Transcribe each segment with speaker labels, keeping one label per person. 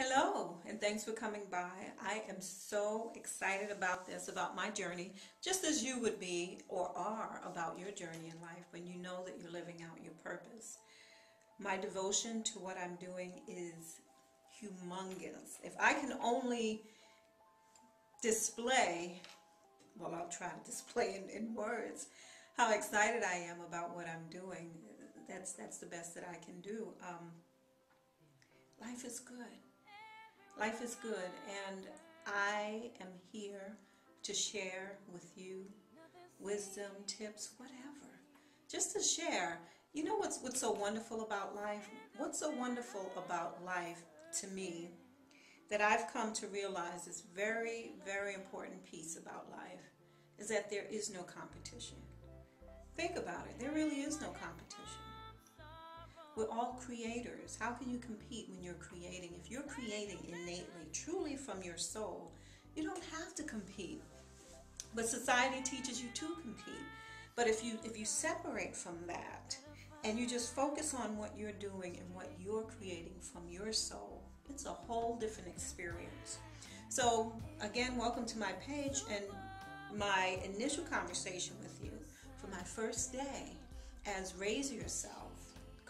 Speaker 1: Hello, and thanks for coming by. I am so excited about this, about my journey, just as you would be or are about your journey in life when you know that you're living out your purpose. My devotion to what I'm doing is humongous. If I can only display, well, I'll try to display in, in words, how excited I am about what I'm doing, that's, that's the best that I can do. Um, life is good Life is good, and I am here to share with you wisdom, tips, whatever. Just to share. You know what's what's so wonderful about life? What's so wonderful about life to me that I've come to realize this very, very important piece about life is that there is no competition. Think about it. There really is no competition. We're all creators. How can you compete when you're creating? If you're creating innately, truly from your soul, you don't have to compete. But society teaches you to compete. But if you if you separate from that and you just focus on what you're doing and what you're creating from your soul, it's a whole different experience. So, again, welcome to my page and my initial conversation with you for my first day as Raise Yourself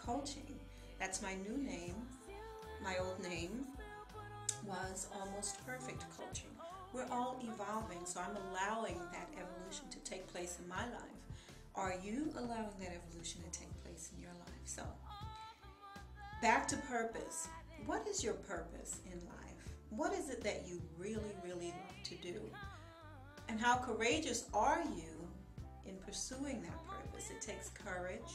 Speaker 1: coaching. That's my new name. My old name was Almost Perfect Coaching. We're all evolving, so I'm allowing that evolution to take place in my life. Are you allowing that evolution to take place in your life? So, back to purpose. What is your purpose in life? What is it that you really, really love to do? And how courageous are you in pursuing that purpose? It takes courage,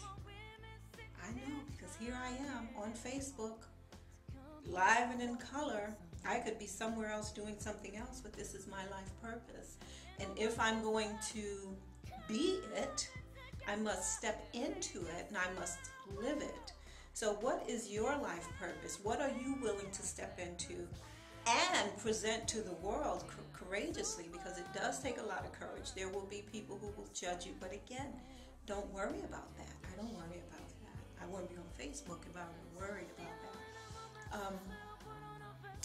Speaker 1: I know because here I am on Facebook, live and in color. I could be somewhere else doing something else, but this is my life purpose. And if I'm going to be it, I must step into it and I must live it. So, what is your life purpose? What are you willing to step into and present to the world courageously? Because it does take a lot of courage. There will be people who will judge you, but again, don't worry about that. I don't worry about. I wouldn't be on Facebook if I were worried about that. Um,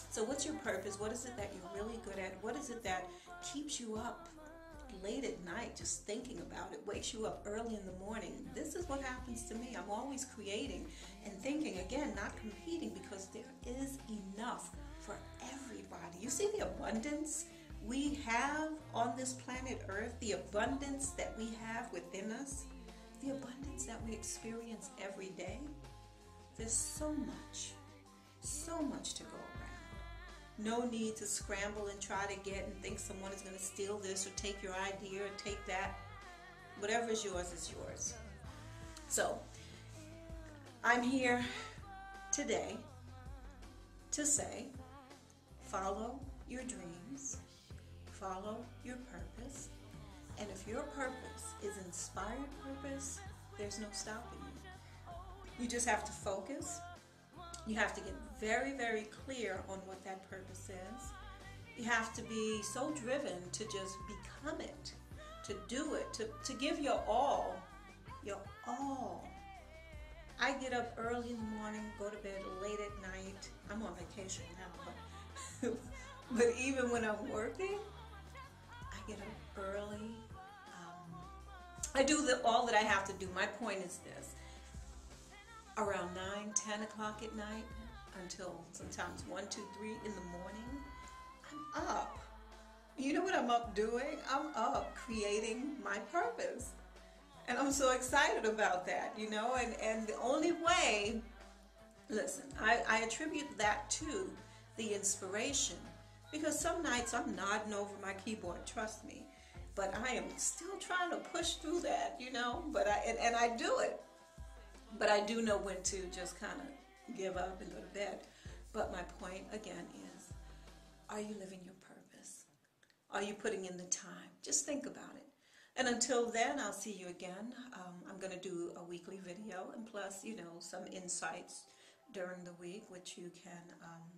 Speaker 1: so, what's your purpose? What is it that you're really good at? What is it that keeps you up late at night just thinking about it, wakes you up early in the morning? This is what happens to me. I'm always creating and thinking, again, not competing because there is enough for everybody. You see the abundance we have on this planet Earth, the abundance that we have within us the abundance that we experience every day, there's so much, so much to go around. No need to scramble and try to get and think someone is going to steal this or take your idea or take that. Whatever is yours is yours. So, I'm here today to say follow your dreams, follow your purpose, and if your purpose is inspired purpose, there's no stopping you. You just have to focus. You have to get very, very clear on what that purpose is. You have to be so driven to just become it, to do it, to, to give your all, your all. I get up early in the morning, go to bed late at night. I'm on vacation now, but, but even when I'm working, I get up early. I do the, all that I have to do. My point is this. Around 9, 10 o'clock at night until sometimes 1, 2, 3 in the morning, I'm up. You know what I'm up doing? I'm up creating my purpose. And I'm so excited about that, you know, and, and the only way, listen, I, I attribute that to the inspiration because some nights I'm nodding over my keyboard, trust me. But I am still trying to push through that, you know, but I and, and I do it. But I do know when to just kind of give up and go to bed. But my point again is are you living your purpose? Are you putting in the time? Just think about it. And until then, I'll see you again. Um, I'm going to do a weekly video and plus, you know, some insights during the week, which you can um,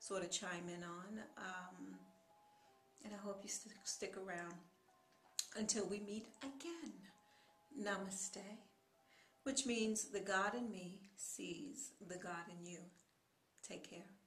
Speaker 1: sort of chime in on. Um, and I hope you st stick around until we meet again. Namaste, which means the God in me sees the God in you. Take care.